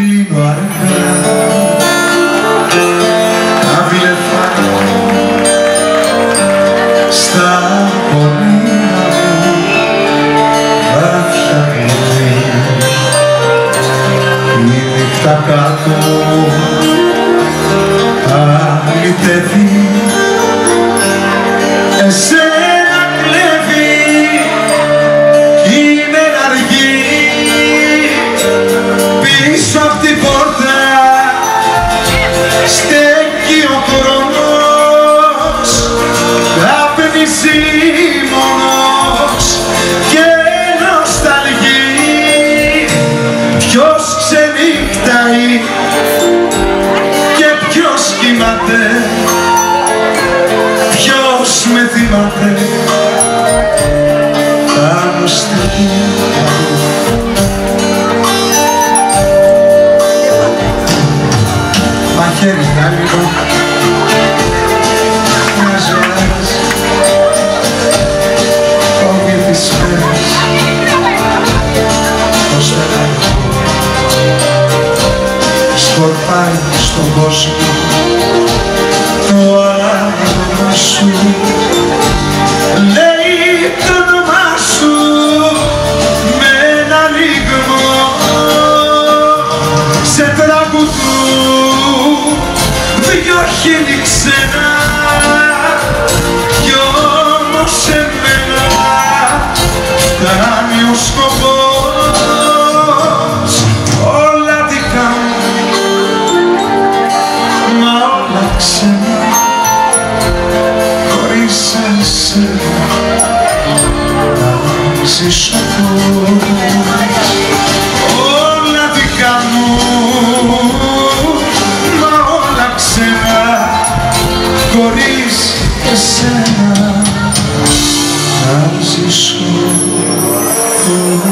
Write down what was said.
κλείνω αργά τα βλεφάρια στα πονήρα μου βάθια κλειδί η νύχτα κάτω. Αλυτεύει Still. Μαχαίρι λίγο μια ζωάς. Φόβη της μέρας το στελέχο σκορπάει στον κόσμο χείλη ξένα κι όμως εμένα φτάνει ο σκοπός όλα δικά μου. Μα όλα ξένα χωρίς εσένα εσένα να ζήσω πώς